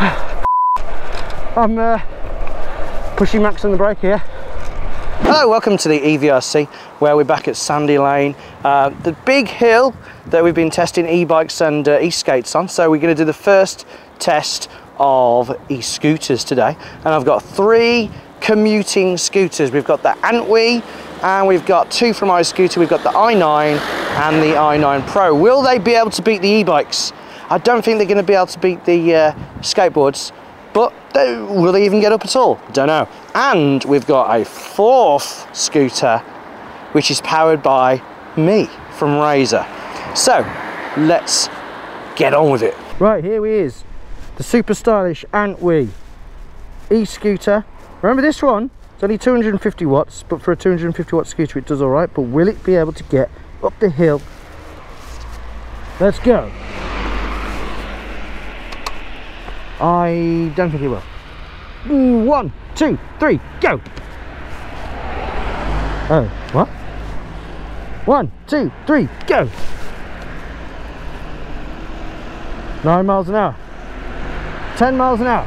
I'm uh, pushing max on the brake here. Hello, welcome to the EVRC, where we're back at Sandy Lane, uh, the big hill that we've been testing e-bikes and uh, e-skates on. So we're going to do the first test of e-scooters today, and I've got three commuting scooters. We've got the Antwi, and we've got two from iScooter. We've got the i9 and the i9 Pro. Will they be able to beat the e-bikes? I don't think they're going to be able to beat the uh, skateboards, but they, will they even get up at all? Don't know. And we've got a fourth scooter, which is powered by me from Razor. So let's get on with it. Right, here we is. The super stylish Antwi e-scooter. Remember this one? It's only 250 watts, but for a 250 watt scooter it does all right, but will it be able to get up the hill? Let's go. I don't think he will. One, two, three, go! Oh, what? One, two, three, go! Nine miles an hour. Ten miles an hour.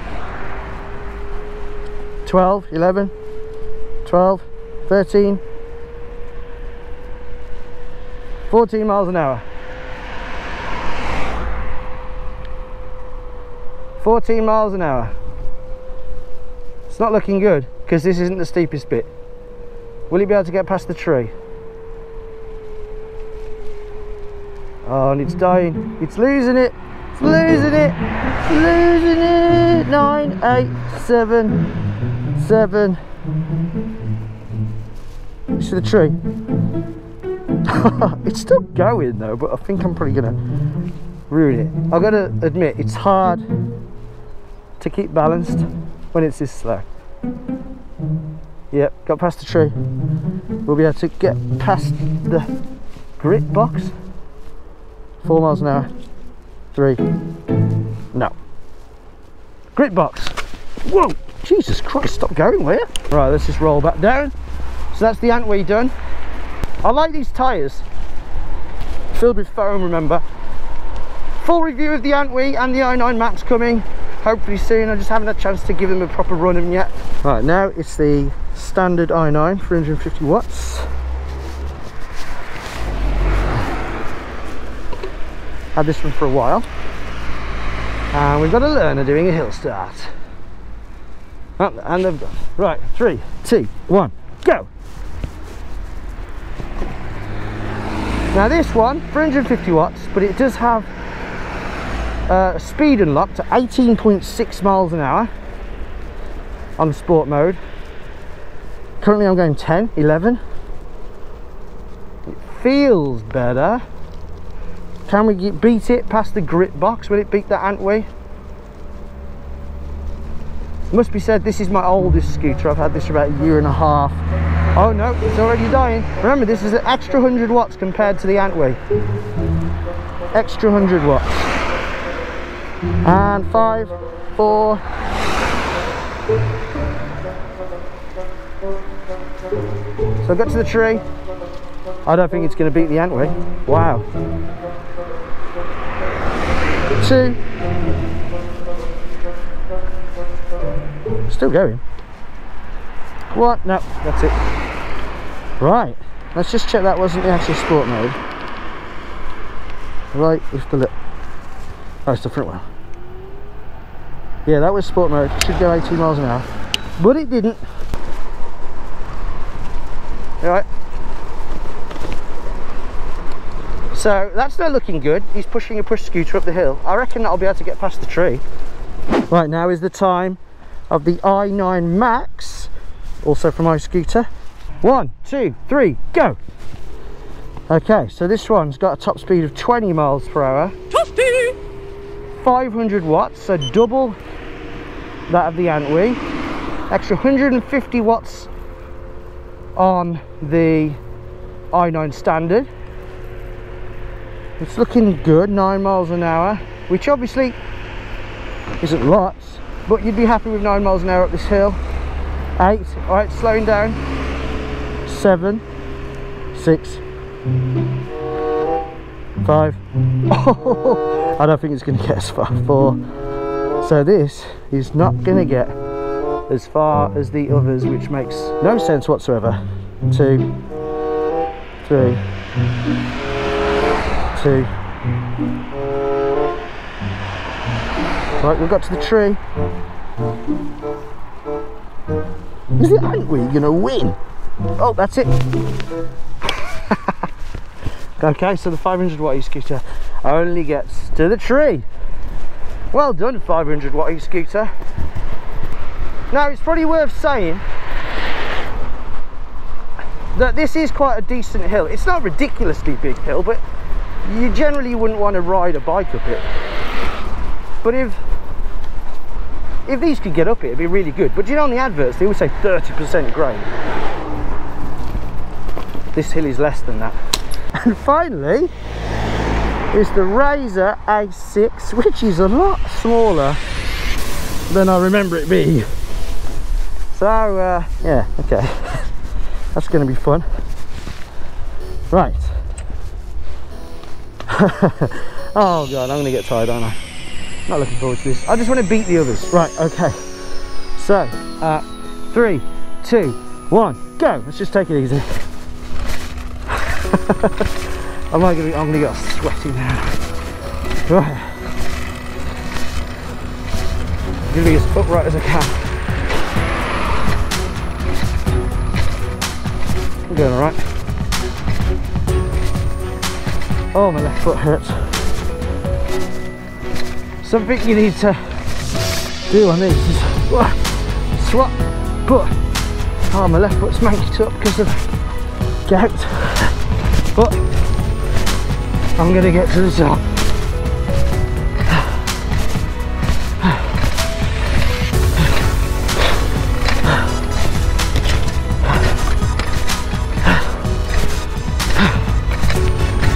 12, 11, 12, 13, 14 miles an hour. 14 miles an hour. It's not looking good because this isn't the steepest bit. Will he be able to get past the tree? Oh, and it's dying. It's losing it. It's losing it. It's losing it. Nine, eight, seven, seven. It's to the tree. it's still going though, but I think I'm probably gonna ruin it. I've got to admit, it's hard to keep balanced when it's this slow. Yep, got past the tree. We'll be able to get past the grit box. Four miles an hour. Three. No. Grit box. Whoa! Jesus Christ, stop going, will you? Right, let's just roll back down. So that's the Antwi done. I like these tyres. Filled with foam, remember. Full review of the Antwi and the i9 Max coming hopefully soon. I just haven't had a chance to give them a proper run of them yet. Right now it's the standard i9 350 watts. Had this one for a while. And we've got a learner doing a hill start. Oh, and they've done right three two one go. Now this one 350 watts but it does have uh, speed unlocked to 18.6 miles an hour on sport mode. Currently I'm going 10 11 it feels better. Can we beat it past the grit box? Will it beat the Antwi must be said this is my oldest scooter. I've had this for about a year and a half. Oh no it's already dying. Remember this is an extra 100 watts compared to the Antwi. extra 100 watts and five, four, so I got to the tree. I don't think it's going to beat the Antwi. Wow. Two. Still going. What? No, that's it. Right. Let's just check that wasn't the actual sport mode. Right, with the lip. Oh, it's the front one yeah that was sport mode. Should go 80 miles an hour. But it didn't. All right. So that's not looking good. He's pushing a push scooter up the hill. I reckon i'll be able to get past the tree. Right now is the time of the i9 max also from iScooter one two three go! Okay so this one's got a top speed of 20 miles per hour. 500 watts so double that of the Antwi. Extra 150 watts on the i9 standard. It's looking good nine miles an hour which obviously isn't lots but you'd be happy with nine miles an hour up this hill. Eight all right slowing down. Seven six five. Oh, I don't think it's going to get as far four So this is not going to get as far as the others, which makes no sense whatsoever. Two, three, two. Right, we've got to the tree. Is it, aren't we gonna win? Oh, that's it. okay, so the 500 watt e-scooter only gets to the tree. Well done, 500 watt e-scooter. Now, it's probably worth saying that this is quite a decent hill. It's not ridiculously big hill, but you generally wouldn't want to ride a bike up it. But if if these could get up it, it'd be really good. But you know, on the adverts, they always say 30% grade. This hill is less than that. And finally, is the Razor A6, which is a lot smaller than I remember it being. So, uh, yeah, okay. That's going to be fun. Right. oh god, I'm going to get tired, aren't I? Not looking forward to this. I just want to beat the others. Right, okay. So, uh, three, two, one, go. Let's just take it easy. I'm gonna, I'm gonna get sweaty now. Right. I'm gonna be as upright as I can. I'm doing alright. Oh, my left foot hurts something you need to do on these is swap but oh my left foot's manked up because of gout but I'm gonna get to the top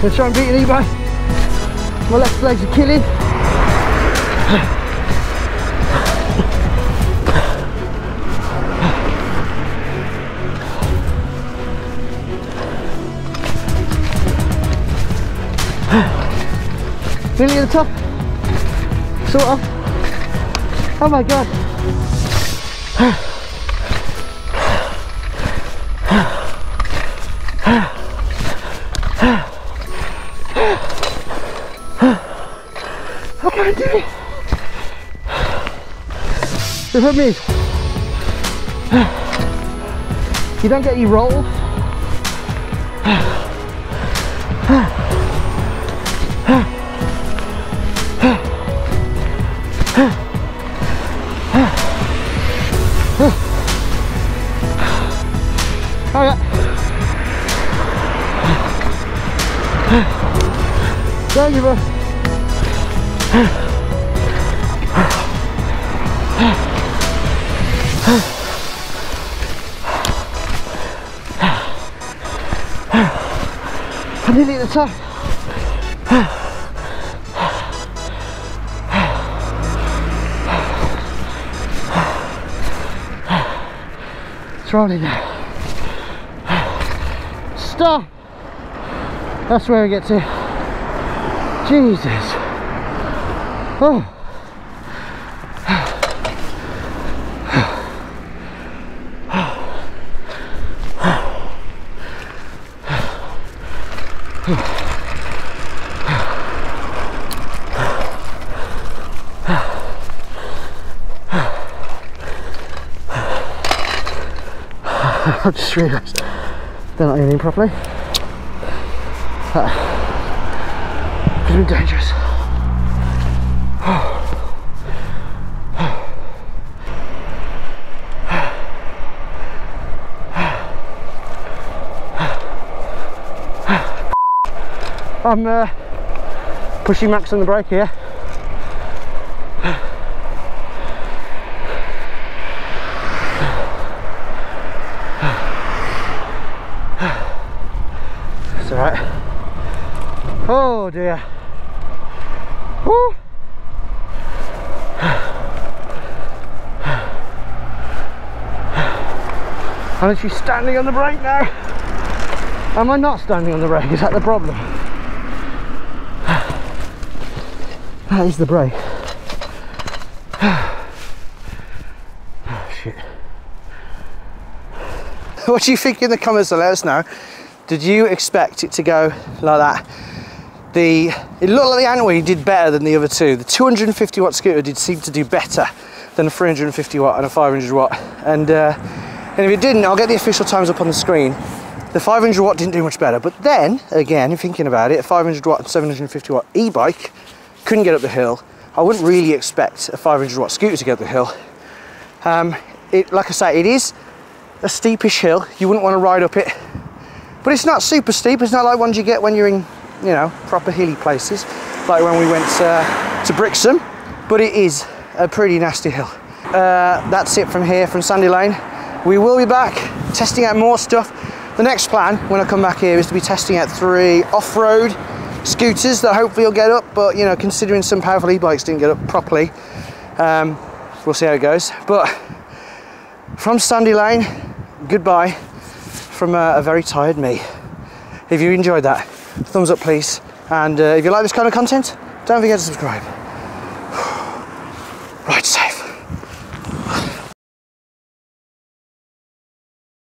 Gonna try and beat an e-bike. My left legs are killing. Nearly at the top. Sort of. Oh my god. I can't do it. The problem is, you don't get your roll. Thank you, bro. I'm nearly at the top. It's rolling now. Stop! That's where we get to. Jesus. Oh. I just realised they're not aiming properly. Could be dangerous. I'm uh, pushing max on the brake here. It's alright. Oh dear. Woo. I'm actually standing on the brake now. Am I not standing on the brake? Is that the problem? That is the brake. Oh shit. What do you think in the comments? let us know. Did you expect it to go like that? The it looked like the Antwi did better than the other two. The 250 watt scooter did seem to do better than a 350 watt and a 500 watt. And uh, and if it didn't, I'll get the official times up on the screen. The 500 watt didn't do much better, but then again, thinking about it, a 500 watt and 750 watt e-bike couldn't get up the hill. I wouldn't really expect a 500 watt scooter to get up the hill. Um, it, like I say, it is a steepish hill. You wouldn't want to ride up it, but it's not super steep. It's not like ones you get when you're in, you know, proper hilly places, like when we went uh, to Brixham. But it is a pretty nasty hill. Uh, that's it from here, from Sandy Lane. We will be back testing out more stuff. The next plan when I come back here is to be testing out three off-road scooters that hopefully will get up, but you know, considering some powerful e-bikes didn't get up properly, um, we'll see how it goes. But from Sandy Lane, goodbye from a, a very tired me. If you enjoyed that, thumbs up please. And uh, if you like this kind of content, don't forget to subscribe. Right,